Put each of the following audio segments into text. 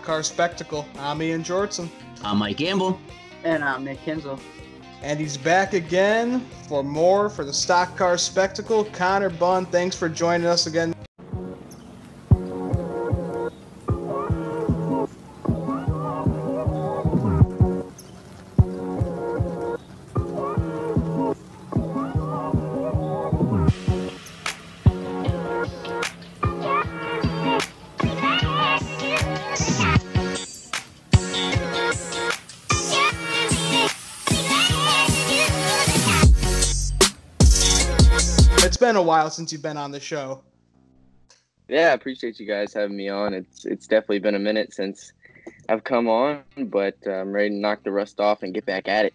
Car Spectacle. I'm Ian Georgeson. I'm Mike Gamble. And I'm Nick Kinzel. And he's back again for more for the Stock Car Spectacle. Connor Bunn, thanks for joining us again. Been a while since you've been on the show. Yeah, I appreciate you guys having me on. It's it's definitely been a minute since I've come on, but uh, I'm ready to knock the rust off and get back at it.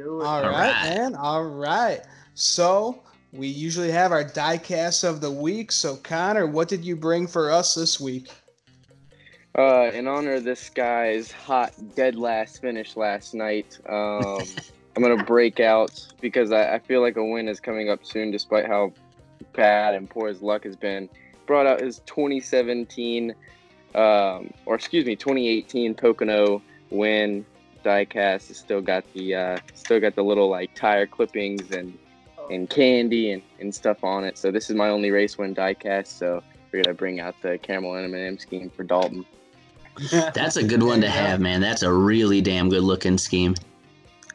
All, All right, right, man. All right. So we usually have our diecast of the week. So Connor, what did you bring for us this week? Uh, in honor of this guy's hot dead last finish last night, um, I'm gonna break out because I, I, feel like a win is coming up soon, despite how bad and poor his luck has been. Brought out his 2017, um, or excuse me, 2018 Pocono win diecast. Still got the uh, still got the little like tire clippings and and candy and, and stuff on it. So this is my only race win diecast. So we're gonna bring out the caramel M&M scheme for Dalton. That's a good one to have, man. That's a really damn good looking scheme.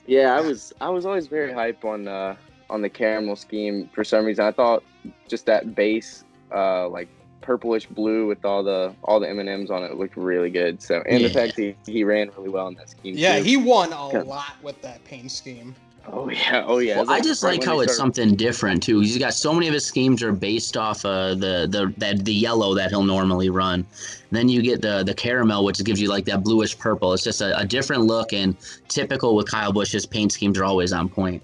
Yeah, I was I was always very hype on uh, on the caramel scheme for some reason. I thought just that base, uh, like purplish blue with all the all the M and M's on it looked really good. So and yeah. the fact he, he ran really well in that scheme. Yeah, too. he won a lot with that paint scheme. Oh yeah, oh yeah. Well, I just like how it's something different too. He's got so many of his schemes are based off uh, the the that the yellow that he'll normally run. And then you get the the caramel, which gives you like that bluish purple. It's just a, a different look and typical with Kyle Busch's paint schemes are always on point.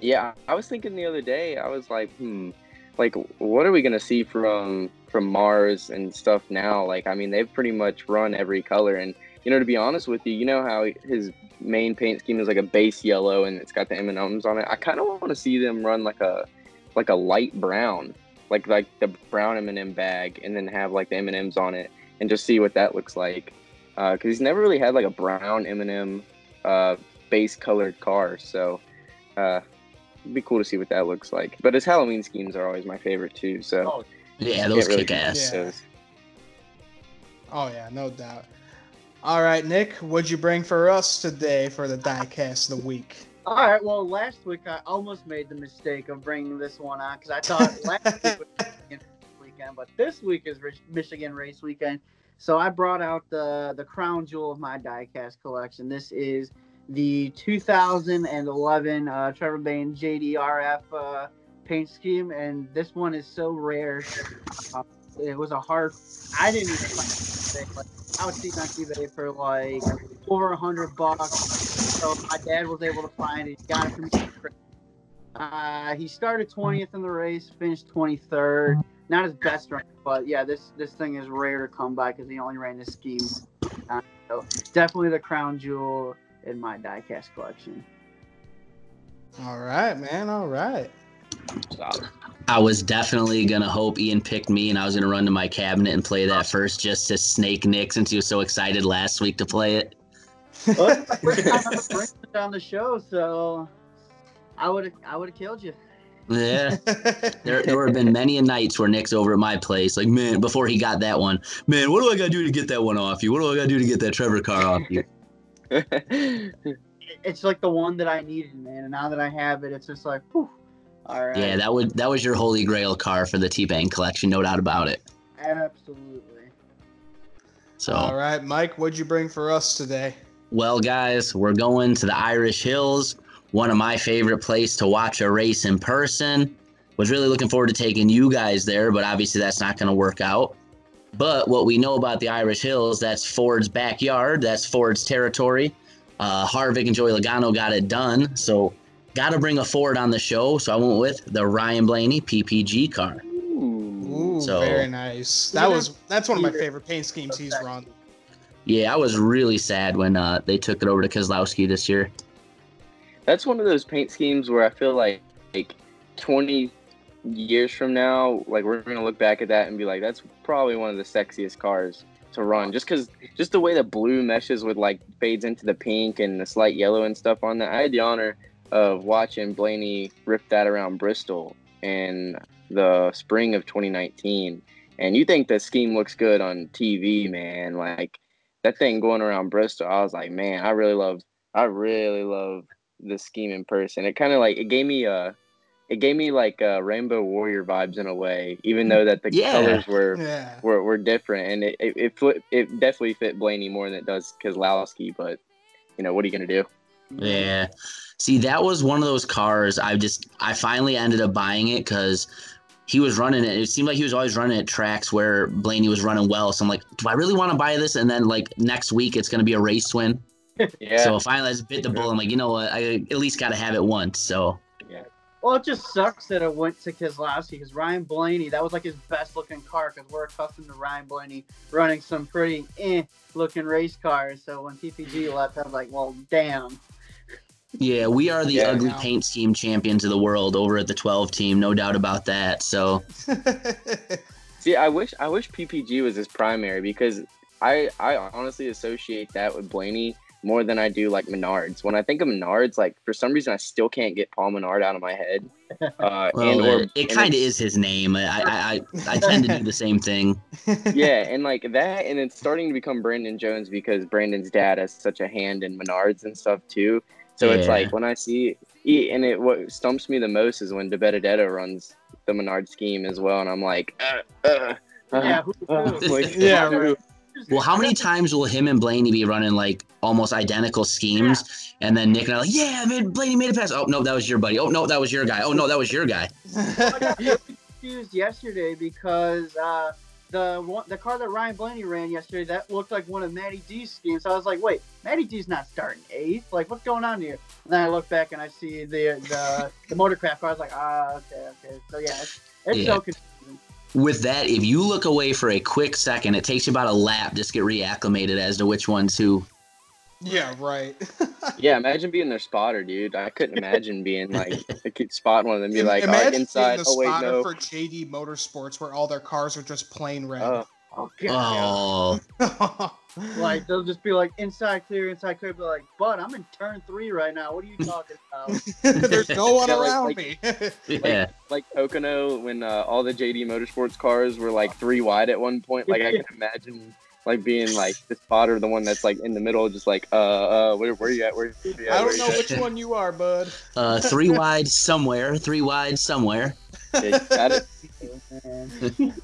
Yeah, I was thinking the other day. I was like, hmm, like what are we gonna see from from Mars and stuff now? Like, I mean, they've pretty much run every color and you know, to be honest with you, you know how his main paint scheme is like a base yellow and it's got the M and M's on it. I kind of want to see them run like a like a light brown, like like the brown M and m bag, and then have like the M and M's on it, and just see what that looks like. Because uh, he's never really had like a brown M and m uh, base colored car, so uh, it'd be cool to see what that looks like. But his Halloween schemes are always my favorite too. So oh, yeah, those really kick ass. Yeah. Oh yeah, no doubt. All right, Nick, what'd you bring for us today for the diecast of the week? All right, well, last week I almost made the mistake of bringing this one on because I thought last week was Michigan weekend, but this week is Michigan race weekend. So I brought out the the crown jewel of my diecast collection. This is the 2011 uh, Trevor Bayne JDRF uh, paint scheme, and this one is so rare. Uh, it was a hard. I didn't even find it. I would see on eBay for like over a hundred bucks. So my dad was able to find it. He got it from me. Uh, he started 20th in the race, finished 23rd. Not his best run, but yeah, this this thing is rare to come by because he only ran this scheme. Uh, so definitely the crown jewel in my diecast collection. All right, man. All right. I was definitely gonna hope Ian picked me, and I was gonna run to my cabinet and play that first, just to snake Nick, since he was so excited last week to play it. Well, first time on the show, so I would have I would have killed you. Yeah, there, there have been many nights where Nick's over at my place, like man, before he got that one, man, what do I gotta do to get that one off you? What do I gotta do to get that Trevor car off you? it's like the one that I needed, man, and now that I have it, it's just like, whew, all right. Yeah, that would that was your holy grail car for the T Bayne collection, no doubt about it. Absolutely. So. All right, Mike, what'd you bring for us today? Well, guys, we're going to the Irish Hills, one of my favorite places to watch a race in person. Was really looking forward to taking you guys there, but obviously that's not going to work out. But what we know about the Irish Hills, that's Ford's backyard, that's Ford's territory. Uh, Harvick and Joey Logano got it done, so got to bring a Ford on the show, so I went with the Ryan Blaney PPG car. Ooh, so, very nice. That was that's one of my favorite paint schemes he's run. Yeah, I was really sad when uh, they took it over to Keselowski this year. That's one of those paint schemes where I feel like like 20 years from now, like we're gonna look back at that and be like, that's probably one of the sexiest cars to run just because just the way the blue meshes with like fades into the pink and the slight yellow and stuff on that. I had the honor of watching Blaney rip that around Bristol in the spring of 2019. And you think the scheme looks good on TV, man? Like that thing going around Bristol, I was like, man, I really love, I really love the scheme in person. It kind of like it gave me a it gave me like uh, Rainbow Warrior vibes in a way, even though that the Yeah. colors were, Yeah. were were different, and it it it, fit- it definitely fit Blaney more than it does Keselowski. But you know, what are you gonna do? Yeah. See, that was one of those cars I just I finally ended up buying it because he was running it. It seemed like he was always running at tracks where Blaney was running well. So I'm like, do I really want to buy this? And then like next week it's gonna be a race win. Yeah, So finally I just bit the bullet. I'm like, you know what? I at least gotta have it once. So yeah. Well, it just sucks that it went to Keselowski because Ryan Blaney, that was like his best looking car because we're accustomed to Ryan Blaney running some pretty eh looking race cars. So when PPG left, I was like, well, damn. Yeah, we are the Yeah. ugly Now- paint scheme champions of the world over at the 12 team, no doubt about that. So See, I wish I wish PPG was his primary because I I honestly associate that with Blaney more than I do like Menards. When I think of Menards, like for some reason I still can't get Paul Menard out of my head. Uh, well, and or it, it kind of is his name. I, I I I tend to do the same thing. yeah, and like that, and it's starting to become Brandon Jones because Brandon's dad has such a hand in Menards and stuff too. So it's like when I see, e- and it what stumps me the most is when DiBenedetto runs the Menard scheme as well, and I'm like, uh, uh, Yeah, who, uh, who? like, Yeah, right. Well, how many times will him and Blaney be running like almost identical schemes, and then Nick and I are like, yeah, man, Blaney made a pass. Oh no, that was your buddy. Oh no, that was your guy. Oh no, that was your guy. I got confused yesterday because uh, the one, the car that Ryan Blaney ran yesterday that looked like one of Matty D's schemes. So I was like, wait, Matty D's not starting eighth. Like, what's going on here? And then I look back and I see the the, the motorcraft car. I was like, ah, okay, okay. So yeah, it's, it's Yeah. so confusing. With that, if you look away for a quick second, it takes you about a lap just to get reacclimated as to which one's who. Yeah, right. yeah, imagine being their spotter, dude. I couldn't imagine being like, I could spot one of them, and be like, Imagine oh, being the Oh wait, spotter no. for JD Motorsports where all their cars are just plain red. Oh, Oh, God. Oh, Like they'll just be like inside clear, inside clear. Be like, but I'm in turn three right now. What are you talking about? There's no one Yeah, around like- me. yeah. like Pocono when uh, all the JD Motorsports cars were like three wide at one point. Like I can imagine like being like the spotter, the one that's like in the middle, just like uh uh where where you at? Where you at? I don't know at? which one you are, bud. Uh, three wide somewhere. Three wide somewhere. Yeah, got it. Man.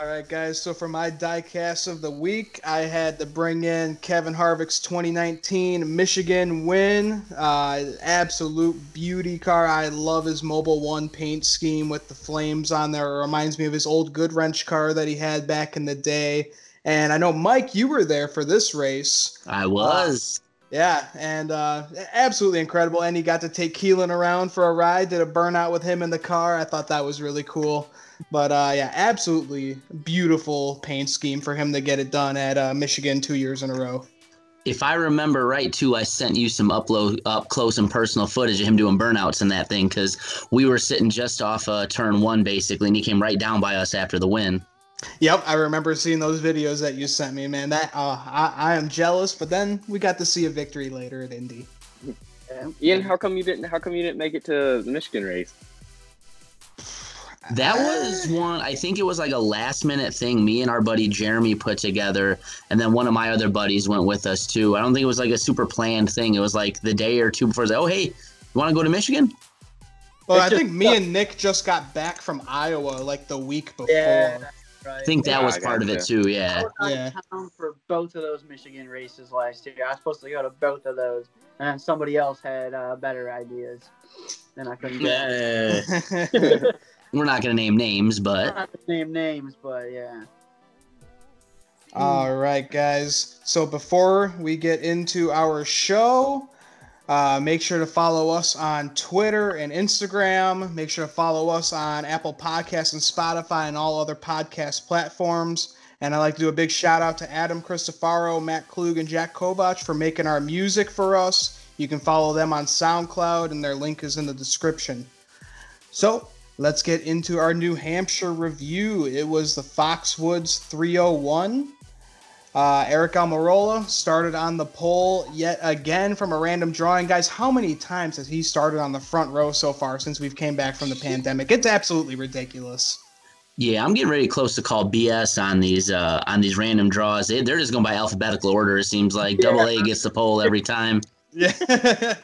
All right, guys. So for my diecast of the week, I had to bring in Kevin Harvick's 2019 Michigan win. Uh, absolute beauty car. I love his Mobile One paint scheme with the flames on there. It reminds me of his old Good Wrench car that he had back in the day. And I know Mike, you were there for this race. I was. Yeah, and uh, absolutely incredible. And he got to take Keelan around for a ride, did a burnout with him in the car. I thought that was really cool. But uh, yeah, absolutely beautiful paint scheme for him to get it done at uh, Michigan two years in a row. If I remember right, too, I sent you some upload up close and personal footage of him doing burnouts in that thing because we were sitting just off uh, turn one basically, and he came right down by us after the win. Yep, I remember seeing those videos that you sent me, man. That uh, I, I am jealous, but then we got to see a victory later at Indy. Yeah. Ian, how come you didn't? How come you didn't make it to the Michigan race? That was one. I think it was like a last minute thing. Me and our buddy Jeremy put together, and then one of my other buddies went with us too. I don't think it was like a super planned thing. It was like the day or two before. Like, oh hey, you want to go to Michigan? Well, It's I just think me and Nick just got back from Iowa like the week before. Yeah, right. I think that Yeah, was I part of it gotcha. too. I Yeah. out Yeah. of town for both of those Michigan races last year. I was supposed to go to both of those, and somebody else had uh, better ideas. Then I couldn't go. Yeah. We're not gonna name names, but not gonna name names, but yeah. All right, guys. So before we get into our show, uh, make sure to follow us on Twitter and Instagram. Make sure to follow us on Apple Podcasts and Spotify and all other podcast platforms. And I'd like to do a big shout out to Adam Cristofaro, Matt Klug, and Jack Kovach for making our music for us. You can follow them on SoundCloud, and their link is in the description. So let's get into our New Hampshire review. It was the Foxwoods 301. Uh, Aric Almirola started on the pole yet again from a random drawing. Guys, how many times has he started on the front row so far since we've came back from the pandemic? It's absolutely ridiculous. Yeah, I'm getting ready close to call BS on these uh, on these random draws. They, are just going by alphabetical order. It seems like yeah. Double A gets the pole every time. Yeah.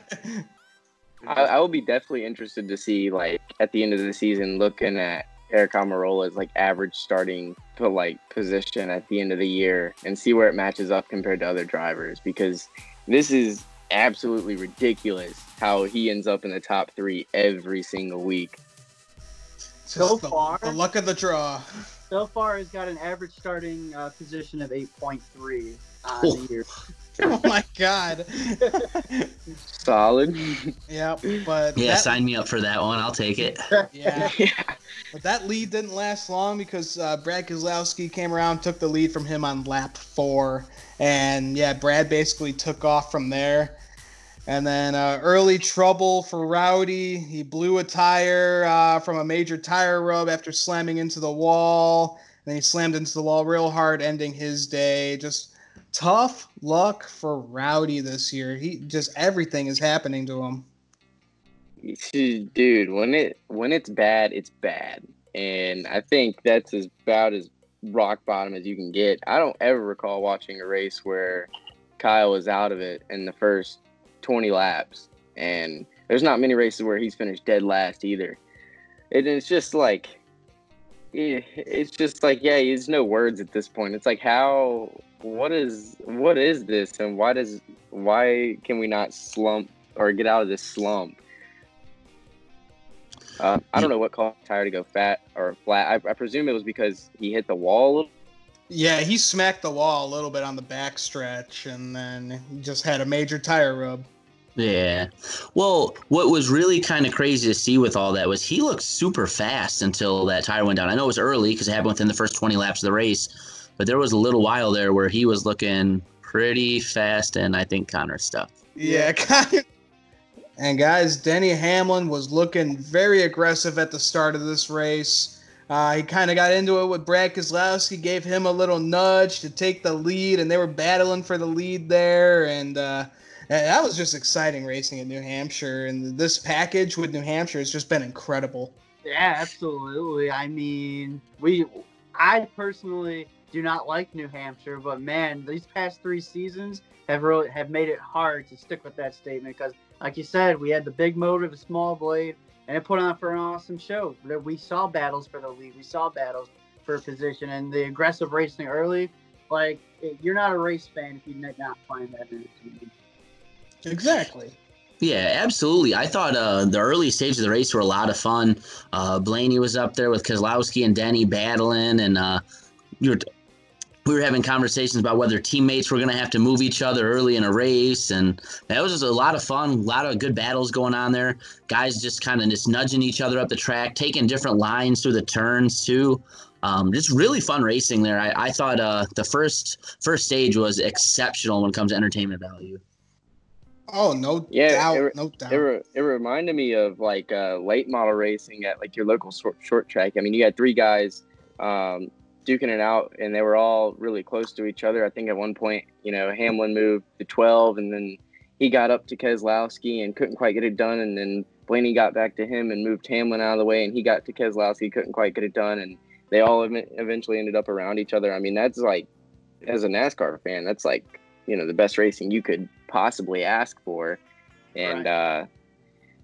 I, I will be definitely interested to see like at the end of the season looking at Aric Almirola's like average starting to like position at the end of the year and see where it matches up compared to other drivers because this is absolutely ridiculous how he ends up in the top three every single week so the, far, the luck of the draw. So far, has got an average starting uh, position of 8.3 on the year. oh my god. Solid. Yeah, but yeah, that, sign me up for that one. I'll take it. Yeah. yeah. But that lead didn't last long because uh, Brad Keselowski came around, took the lead from him on lap four, and yeah, Brad basically took off from there. And then uh, early trouble for Rowdy. He blew a tire uh, from a major tire rub after slamming into the wall. And then he slammed into the wall real hard, ending his day. Just tough luck for Rowdy this year. He just everything is happening to him. Dude, when it when it's bad, it's bad, and I think that's as about as rock bottom as you can get. I don't ever recall watching a race where Kyle was out of it in the first 20 laps, and there's not many races where he's finished dead last either. And it's just like, it's just like, yeah, there's no words at this point. It's like, how, what is, what is this, and why does, why can we not slump or get out of this slump? Uh, I don't know what caused tire to go fat or flat. I, I presume it was because he hit the wall yeah, he smacked the wall a little bit on the backstretch, and then just had a major tire rub. Yeah. Well, what was really kind of crazy to see with all that was he looked super fast until that tire went down. I know it was early because it happened within the first 20 laps of the race, but there was a little while there where he was looking pretty fast and I think Connor stuff. Yeah. And guys, Denny Hamlin was looking very aggressive at the start of this race. Uh, he kind of got into it with Brad Keselowski, gave him a little nudge to take the lead, and they were battling for the lead there. And uh, that was just exciting racing in New Hampshire. And this package with New Hampshire has just been incredible. Yeah, absolutely. I mean, we, I personally do not like New Hampshire, but man, these past three seasons have really have made it hard to stick with that statement because, like you said, we had the big motor, the small blade and it put on for an awesome show. We saw battles for the lead, we saw battles for position, and the aggressive racing early. Like you're not a race fan if you did not find that entertaining. Exactly. Yeah, absolutely. I thought uh, the early stages of the race were a lot of fun. Uh, Blaney was up there with Keselowski and Denny battling, and uh, you were we were having conversations about whether teammates were going to have to move each other early in a race, and that was just a lot of fun. A lot of good battles going on there. Guys just kind of just nudging each other up the track, taking different lines through the turns too. Um, just really fun racing there. I, I thought uh, the first first stage was exceptional when it comes to entertainment value. Oh no yeah, doubt, it, no doubt. It, re- it reminded me of like uh, late model racing at like your local short, short track. I mean, you had three guys um, duking it out, and they were all really close to each other. I think at one point, you know, Hamlin moved to 12, and then he got up to Keselowski and couldn't quite get it done, and then Blaney got back to him and moved Hamlin out of the way, and he got to Keselowski, couldn't quite get it done, and they all eventually ended up around each other. I mean, that's like, as a NASCAR fan, that's like, you know, the best racing you could possibly ask for, and right. uh,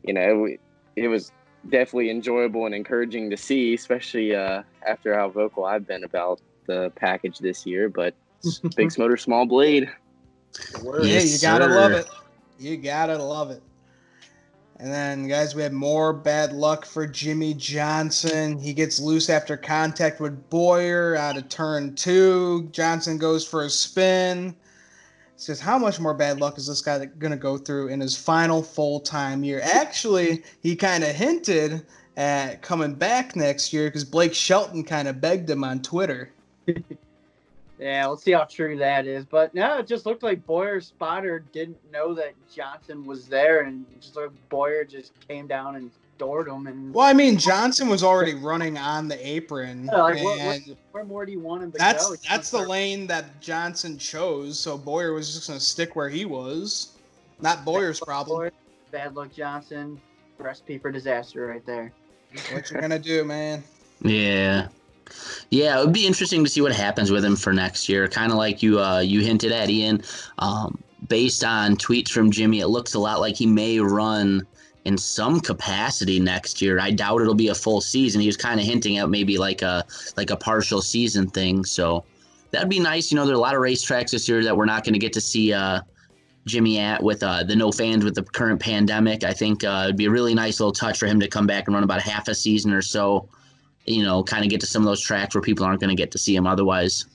you know, it was definitely enjoyable and encouraging to see, especially uh, after how vocal I've been about the package this year. But Big Motor Small Blade. yeah, you gotta love it. You gotta love it. And then, guys, we had more bad luck for Jimmie Johnson. He gets loose after contact with Bowyer out of turn two. Johnson goes for a spin says, How much more bad luck is this guy going to go through in his final full time year? Actually, he kind of hinted at coming back next year because Blake Shelton kind of begged him on Twitter. yeah, let's see how true that is. But no, it just looked like Bowyer spotter didn't know that Johnson was there, and just like Bowyer just came down and outdoored him. And Well, I mean, Johnson was already running on the apron, Yeah, like, what- what- where more do you want him to that's go? He's that's the lane that Johnson chose. So Bowyer was just gonna stick where he was. Not Bowyer's problem. Bad luck, Johnson. Recipe for disaster right there. What you gonna do, man? Yeah. Yeah, it would be interesting to see what happens with him for next year. Kind of like you uh, you hinted at, Ian. Um, based on tweets from Jimmie, it looks a lot like he may run in some capacity next year. I doubt it'll be a full season. He was kind of hinting at maybe like a like a partial season thing. So that'd be nice. You know, there are a lot of racetracks this year that we're not going to get to see uh, Jimmie at with uh, the no fans with the current pandemic. I think uh, it'd be a really nice little touch for him to come back and run about half a season or so you know, kind of get to some of those tracks where people aren't going to get to see him otherwise.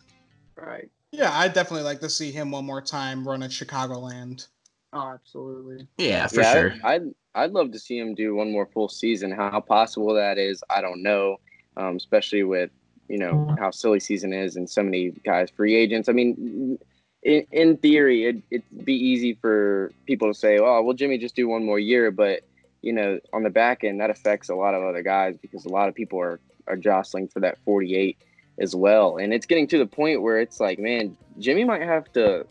Right. Yeah, I'd definitely like to see him one more time run at Chicagoland. Oh, absolutely. Yeah, for yeah, sure. I'd, I'd I'd love to see him do one more full season. How possible that is, I don't know. Um, especially with you know how silly season is and so many guys free agents. I mean, in, in theory, it, it'd be easy for people to say, "Oh, well, Jimmie just do one more year," but you know, on the back end, that affects a lot of other guys because a lot of people are are jostling for that 48 as well. And it's getting to the point where it's like, man, Jimmie might have to,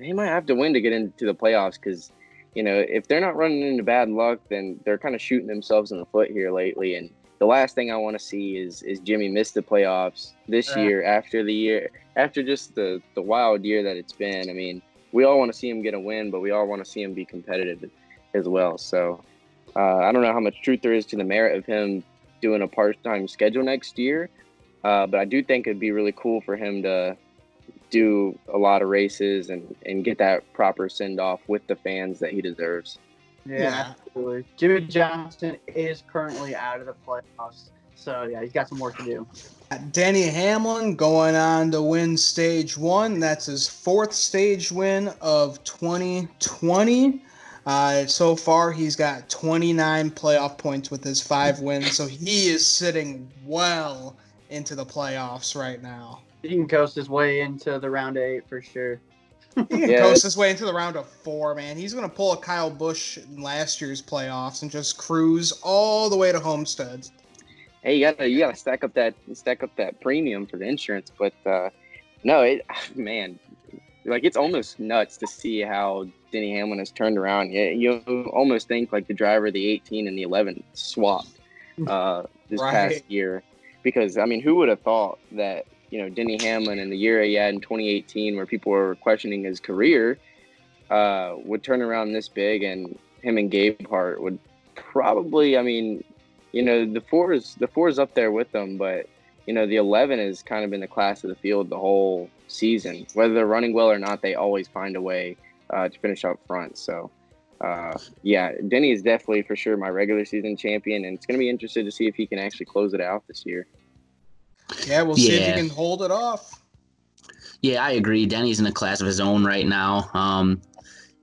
he might have to win to get into the playoffs because, you know, if they're not running into bad luck, then they're kind of shooting themselves in the foot here lately. And the last thing I want to see is is Jimmie miss the playoffs this Yeah. year after the year after just the the wild year that it's been. I mean, we all want to see him get a win, but we all want to see him be competitive as well. So uh, I don't know how much truth there is to the merit of him doing a part-time schedule next year, uh, but I do think it'd be really cool for him to do a lot of races and and get that proper send off with the fans that he deserves. Yeah, Yeah. absolutely. Jimmie Johnson is currently out of the playoffs. So, yeah, he's got some work to do. Denny Hamlin going on to win stage one. That's his fourth stage win of 2020. Uh, so far, he's got 29 playoff points with his five wins. So he is sitting well into the playoffs right now. He can coast his way into the round eight for sure. He can Yeah, coast his way into the round of four, man. He's going to pull a Kyle Busch in last year's playoffs and just cruise all the way to Homestead. Hey, you gotta you gotta stack up that stack up that premium for the insurance, but uh, no, it man, like it's almost nuts to see how Denny Hamlin has turned around. Yeah, you almost think like the driver of the 18 and the 11 swapped uh, this Right. past year, because I mean, who would have thought that you know Denny Hamlin in the year he had in 2018, where people were questioning his career, uh, would turn around this big, and him and Gabehart would probably, I mean, you know, the four is the four is up there with them, but you know, the 11 has kind of been the class of the field the whole season. Whether they're running well or not, they always find a way uh, to finish up front. So, uh, yeah, Denny is definitely for sure my regular season champion, and it's going to be interesting to see if he can actually close it out this year. Yeah, we'll see if he can hold it off. Yeah, I agree. Denny's in a class of his own right now. Um,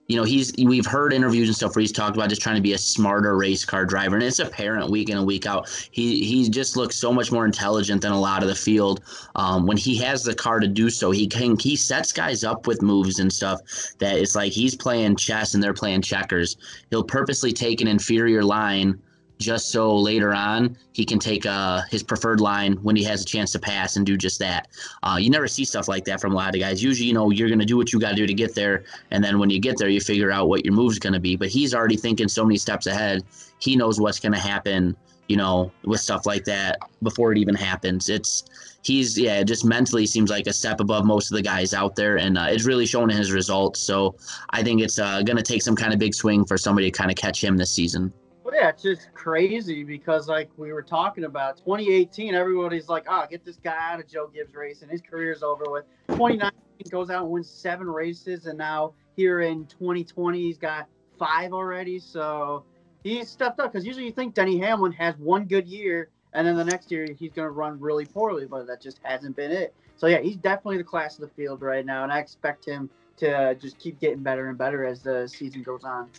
you know, he's we've heard interviews and stuff where he's talked about just trying to be a smarter race car driver, and it's apparent week in and week out. He he just looks so much more intelligent than a lot of the field. Um, when he has the car to do so, he can he sets guys up with moves and stuff that it's like he's playing chess and they're playing checkers. He'll purposely take an inferior line just so later on he can take uh, his preferred line when he has a chance to pass and do just that. Uh, you never see stuff like that from a lot of guys. Usually, you know, you're going to do what you got to do to get there, and then when you get there, you figure out what your move's going to be. But he's already thinking so many steps ahead. He knows what's going to happen, you know, with stuff like that before it even happens. It's he's yeah, just mentally seems like a step above most of the guys out there, and uh, it's really shown in his results. So I think it's uh, going to take some kind of big swing for somebody to kind of catch him this season. Yeah, it's just crazy because, like we were talking about, 2018, everybody's like, "Oh, get this guy out of Joe Gibbs racing. His career's over with." 2019 goes out and wins seven races, and now here in 2020, he's got five already. So he's stepped up because usually you think Denny Hamlin has one good year, and then the next year he's going to run really poorly, but that just hasn't been it. So yeah, he's definitely the class of the field right now, and I expect him to just keep getting better and better as the season goes on.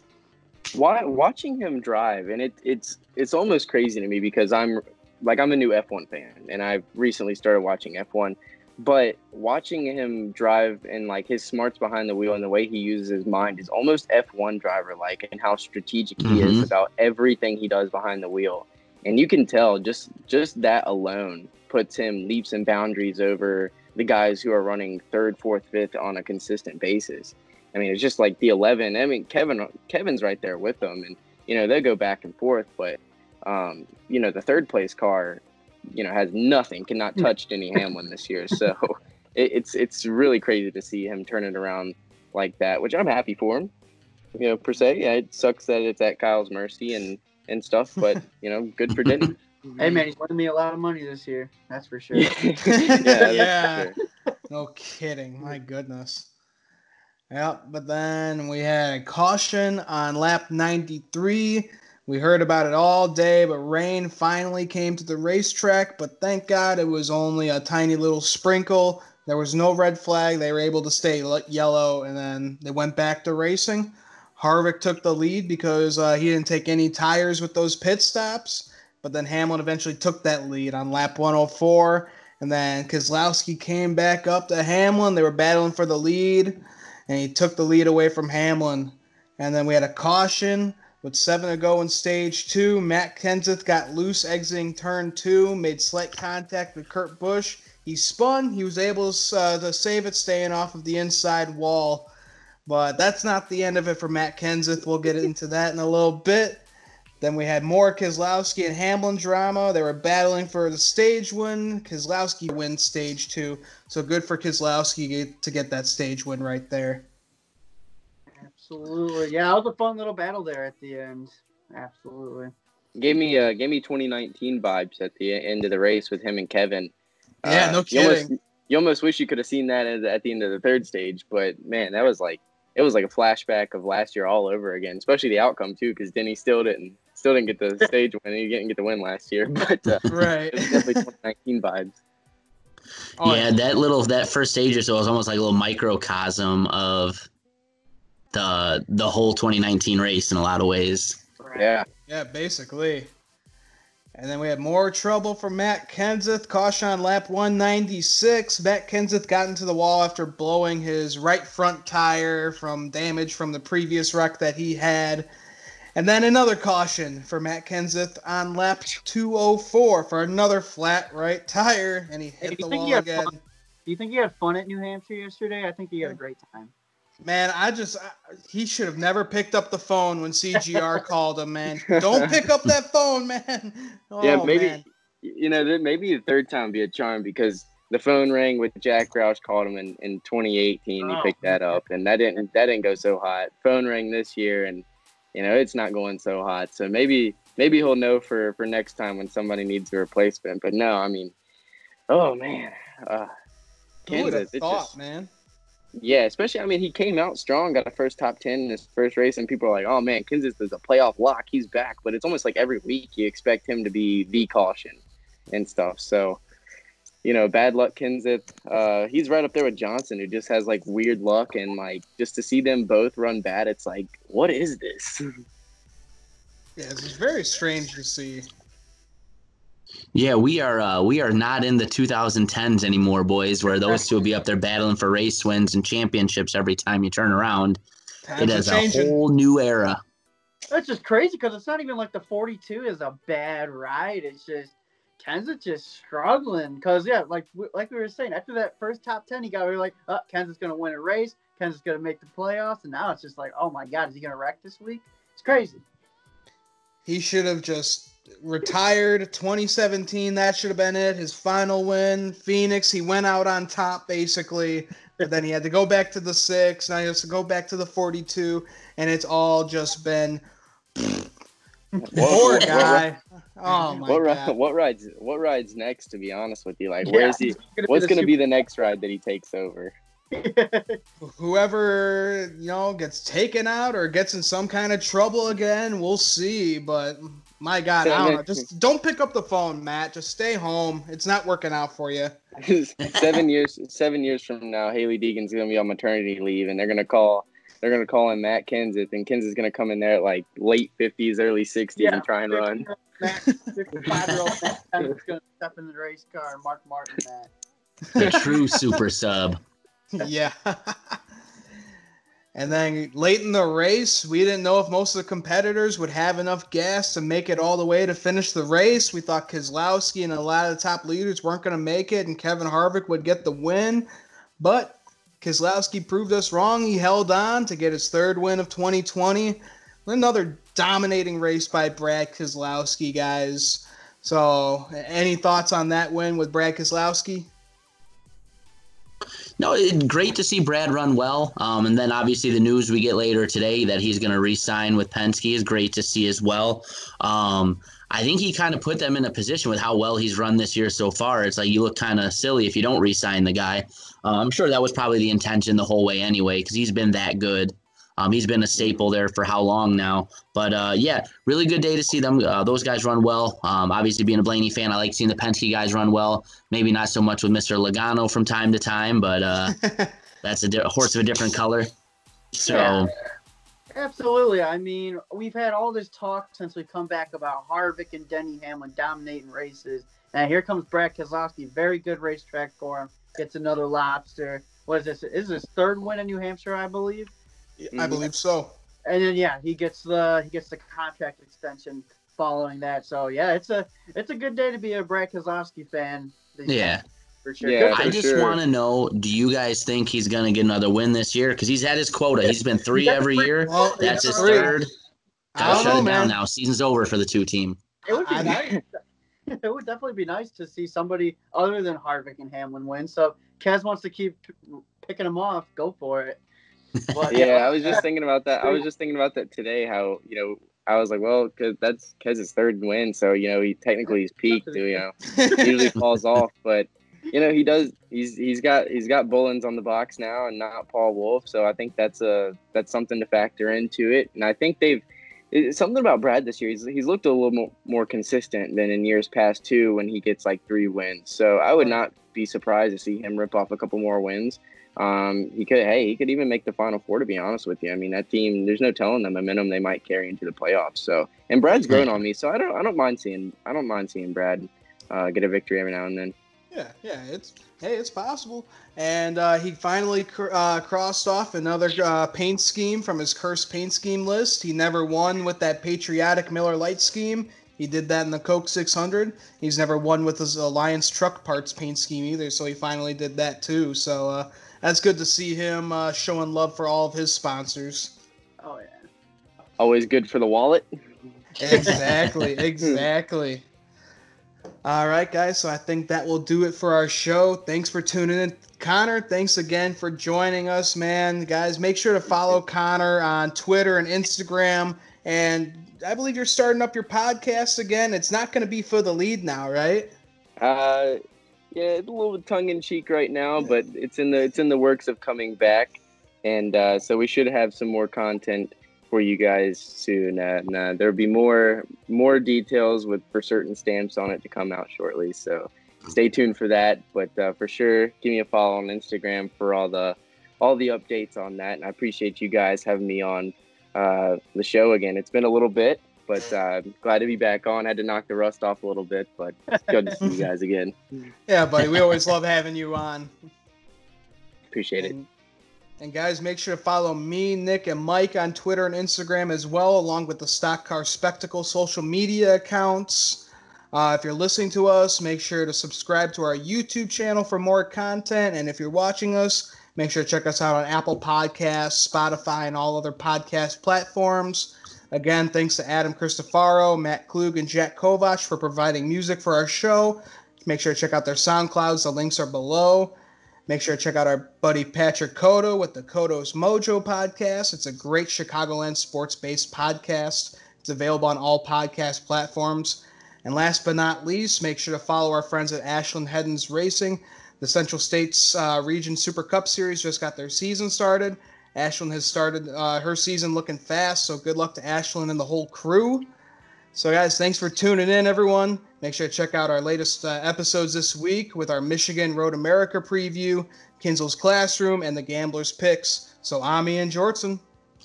Why, watching him drive, and it, it's it's almost crazy to me because I'm like I'm a new F1 fan, and I've recently started watching F1. but watching him drive and like his smarts behind the wheel and the way he uses his mind is almost F1 driver like, and how strategic he Mhm. is about everything he does behind the wheel. And you can tell just just that alone puts him leaps and boundaries over the guys who are running third, fourth, fifth on a consistent basis. I mean, it's just like the 11. I mean, Kevin Kevin's right there with them, and you know they'll go back and forth. But um, you know, the third place car, you know, has nothing, cannot touch Denny Hamlin this year. So it, it's it's really crazy to see him turn it around like that, which I'm happy for him. You know, per se, yeah, it sucks that it's at Kyle's mercy and and stuff, but you know, good for Denny. Hey man, he's winning me a lot of money this year. That's for sure. yeah, that's Yeah. for sure. No kidding. My goodness. Yep. But then we had a caution on lap 93. We heard about it all day, but rain finally came to the racetrack. But thank God it was only a tiny little sprinkle. There was no red flag. They were able to stay yellow, and then they went back to racing. Harvick took the lead because uh, he didn't take any tires with those pit stops. But then Hamlin eventually took that lead on lap 104. And then Keselowski came back up to Hamlin. They were battling for the lead, and he took the lead away from Hamlin. And then we had a caution with seven to go in stage two. Matt Kenseth got loose exiting turn two, made slight contact with Kurt Busch. He spun. He was able to, uh, to save it, staying off of the inside wall. But that's not the end of it for Matt Kenseth. We'll get into that in a little bit. Then we had more Keselowski and Hamlin drama. They were battling for the stage win. Keselowski wins stage two. So good for Keselowski to get that stage win right there. Absolutely. Yeah, it was a fun little battle there at the end. Absolutely. Gave me uh gave me 2019 vibes at the end of the race with him and Kevin. Yeah, Uh, no You almost, kidding. you almost wish you could have seen that at, at the end of the third stage, but man, that was like it was like a flashback of last year all over again. Especially the outcome too, because Denny still didn't still didn't get the stage win. He didn't get the win last year, but uh, Right. it was definitely 2019 vibes. Oh, yeah, that little that first stage or so was almost like a little microcosm of the the whole 2019 race in a lot of ways. Yeah, Yeah, basically. And then we had more trouble for Matt Kenseth. Caution on lap 196. Matt Kenseth got into the wall after blowing his right front tire from damage from the previous wreck that he had. And then another caution for Matt Kenseth on lap 204 for another flat right tire, and he Hey, hit you the think wall had again. fun? Do you think he had fun at New Hampshire yesterday? I think he had a great time. Man, I just I, he should have never picked up the phone when CGR called him. Man, don't pick up that phone, man. Oh, yeah, maybe man. you know maybe the third time would be a charm because the phone rang with Jack Roush called him in, in 2018. Oh. He picked that up, and that didn't that didn't go so hot. Phone rang this year, and you know it's not going so hot. So maybe maybe he'll know for for next time when somebody needs a replacement. But no, I mean, oh man, uh, Who would have Kenseth, it thought, just- man? yeah, especially I mean he came out strong, got a first top ten in his first race, and people are like, "Oh man, Kenseth is a playoff lock. He's back." But it's almost like every week you expect him to be the caution and stuff. So, you know, bad luck Kenseth. Uh, he's right up there with Johnson, who just has like weird luck, and like just to see them both run bad, it's like, what is this? Yeah, it's very strange to see. Yeah, we are uh, we are not in the 2010s anymore, boys, where those two will be up there battling for race wins and championships every time you turn around. Times It are a whole new era. That's just crazy because it's not even like the 42 is a bad ride. It's just Kenseth just struggling because yeah, like like we were saying, after that first top 10, he got we were like, uh, oh, Kenseth's gonna win a race. Kenseth's gonna make the playoffs, and now it's just like, oh my god, is he gonna wreck this week? It's crazy. He should have just retired 2017. That should have been it. His final win. Phoenix, he went out on top basically. But then he had to go back to the six. Now he has to go back to the 42. And it's all just been poor what, guy. Oh my what, god. what rides? What rides next? To be honest with you, like, Yeah, where's he? gonna What's going to be the next ride that he takes over? Whoever, you know, gets taken out or gets in some kind of trouble again, we'll see. But my god, I don't know. Just don't pick up the phone, Matt. Just stay home. It's not working out for you. seven years seven years from now, Hailie Deegan's gonna be on maternity leave, and they're gonna call they're gonna call in Matt Kenseth, and Kenseth's gonna come in there at like late fifties, early sixties, Yeah. and try and run. 55 year old Kenseth's gonna step in the race car, Mark Martin that. The true super sub. yeah. and then late in the race, we didn't know if most of the competitors would have enough gas to make it all the way to finish the race. We thought Keselowski and a lot of the top leaders weren't going to make it, and Kevin Harvick would get the win. But Keselowski proved us wrong. He held on to get his third win of 2020. Another dominating race by Brad Keselowski, guys. So, any thoughts on that win with Brad Keselowski? No, it, great to see Brad run well. Um, and then obviously the news we get later today that he's going to re-sign with Penske is great to see as well. Um, I think he kind of put them in a position with how well he's run this year so far. It's like you look kind of silly if you don't re-sign the guy. Uh, I'm sure that was probably the intention the whole way anyway because he's been that good. Um, he's been a staple there for how long now? But uh, yeah, really good day to see them. Uh, those guys run well. Um, obviously, being a Blaney fan, I like seeing the Penske guys run well. Maybe not so much with Mr. Logano from time to time, but uh, that's a, di- a, horse of a different color. So. Yeah. Absolutely. I mean, we've had all this talk since we come back about Harvick and Denny Hamlin dominating races. And here comes Brad Keselowski. Very good racetrack for him. Gets another lobster. What is this? Is this third win in New Hampshire, I believe? I mm-hmm. believe so. And then yeah, he gets the he gets the contract extension following that. So yeah, it's a it's a good day to be a Brad Keselowski fan. Yeah. For sure. Yeah, I just sure. want to know: Do you guys think he's going to get another win this year? Because he's had his quota. He's been three every year. Well, That's his three. third. Gotta shut know, it down man. now. Season's over for the two team. It would be I nice. it would definitely be nice to see somebody other than Harvick and Hamlin win. So Kez wants to keep picking him off. Go for it. But, yeah, I was just thinking about that. I was just thinking about that today. How you know, I was like, well, cause that's Kez's third win, so you know, he technically he's peaked. You know, usually falls off, but you know, he does. He's he's got he's got Bullins on the box now, and not Paul Wolfe. So I think that's a that's something to factor into it. And I think they've something about Brad this year. He's he's looked a little more, more consistent than in years past too, when he gets like three wins. So I would not be surprised to see him rip off a couple more wins. Um, he could, hey, he could even make the final four. To be honest with you, I mean that team. There's no telling the momentum they might carry into the playoffs. So, and Brad's grown on me, so I don't, I don't mind seeing, I don't mind seeing Brad uh, get a victory every now and then. Yeah, yeah, it's hey, it's possible. And uh, he finally cr- uh, crossed off another uh, paint scheme from his cursed paint scheme list. He never won with that patriotic Miller Lite scheme. He did that in the Coke 600. He's never won with his Alliance truck parts paint scheme either, so he finally did that too. So uh, that's good to see him uh, showing love for all of his sponsors. Oh yeah. Always good for the wallet. exactly. Exactly. All right, guys. So I think that will do it for our show. Thanks for tuning in. Connor, thanks again for joining us, man. Guys, make sure to follow Connor on Twitter and Instagram. And I believe you're starting up your podcast again. It's not going to be for the lead now, right? Uh, yeah, it's a little tongue in cheek right now, but it's in the it's in the works of coming back, and uh, so we should have some more content for you guys soon. Uh, and uh, there'll be more more details with for certain stamps on it to come out shortly. So stay tuned for that. But uh, for sure, give me a follow on Instagram for all the all the updates on that. And I appreciate you guys having me on uh, the show again. It's been a little bit, but uh, glad to be back on. Had to knock the rust off a little bit, but good to see you guys again. Yeah, buddy. We always love having you on. Appreciate and, it. And guys, make sure to follow me, Nick, and Mike on Twitter and Instagram as well, along with the Stock Car Spectacle social media accounts. Uh, if you're listening to us, make sure to subscribe to our YouTube channel for more content. And if you're watching us, make sure to check us out on Apple Podcasts, Spotify, and all other podcast platforms. Again, thanks to Adam Cristofaro, Matt Klug, and Jack Kovach for providing music for our show. Make sure to check out their SoundClouds. The links are below. Make sure to check out our buddy Patrick Codo with the Codo's Mojo podcast. It's a great Chicagoland sports based podcast. It's available on all podcast platforms. And last but not least, make sure to follow our friends at Ashlyn Heddins Racing. The Central States uh, Region Super Cup Series just got their season started. Ashlyn has started uh, her season looking fast, so good luck to Ashlyn and the whole crew. So, guys, thanks for tuning in, everyone. Make sure to check out our latest uh, episodes this week with our Michigan Road America preview, Kinzel's Classroom, and the Gambler's Picks. So, I'm Ian Georgeson.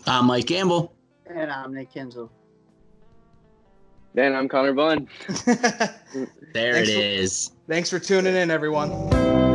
I'm Mike Gamble. And I'm Nick Kinzel. Then I'm Connor Bunn. there thanks it for, is. Thanks for tuning in, everyone.